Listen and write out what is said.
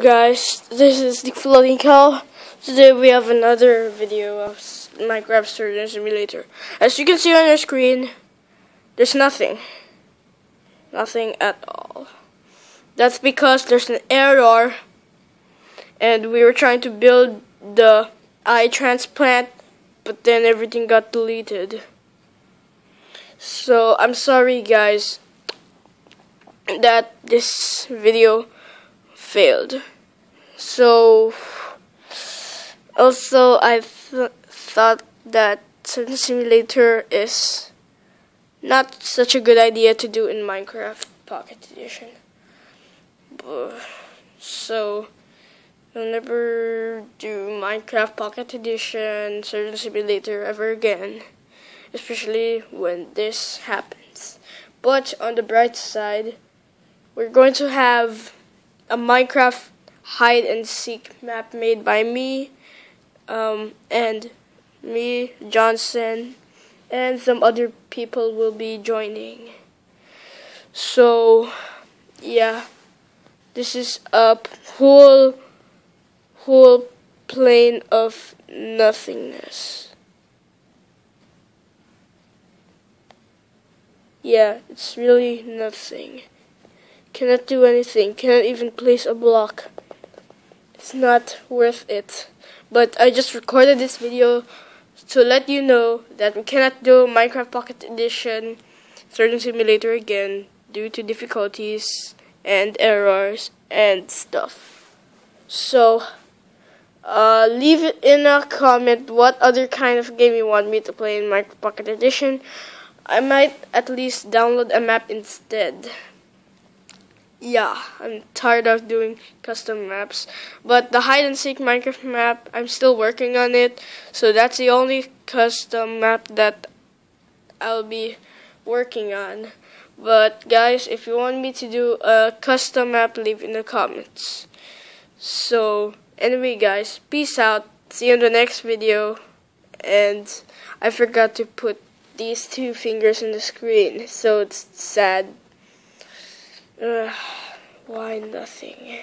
Guys, this is the Floating Cow. Today we have another video of Minecraft Surgeon Simulator. As you can see on your screen, there's nothing. Nothing at all. That's because there's an error and we were trying to build the eye transplant but then everything got deleted. So I'm sorry guys that this video failed. So, also I th thought that Simulator is not such a good idea to do in Minecraft Pocket Edition. So, I'll never do Minecraft Pocket Edition, Surgeon Simulator ever again, especially when this happens. But on the bright side, we're going to have a Minecraft hide and seek map made by me um, and me, Johnson, and some other people will be joining. So, yeah, this is a whole, whole plane of nothingness. Yeah, it's really nothing. Cannot do anything. Cannot even place a block. It's not worth it. But I just recorded this video to let you know that we cannot do Minecraft Pocket Edition Surgeon Simulator again due to difficulties and errors and stuff. So, uh, leave in a comment what other kind of game you want me to play in Minecraft Pocket Edition. I might at least download a map instead yeah, I'm tired of doing custom maps. But the hide and seek Minecraft map, I'm still working on it. So that's the only custom map that I'll be working on. But guys, if you want me to do a custom map, leave in the comments. So anyway guys, peace out. See you in the next video. And I forgot to put these two fingers in the screen, so it's sad. Ugh, why nothing?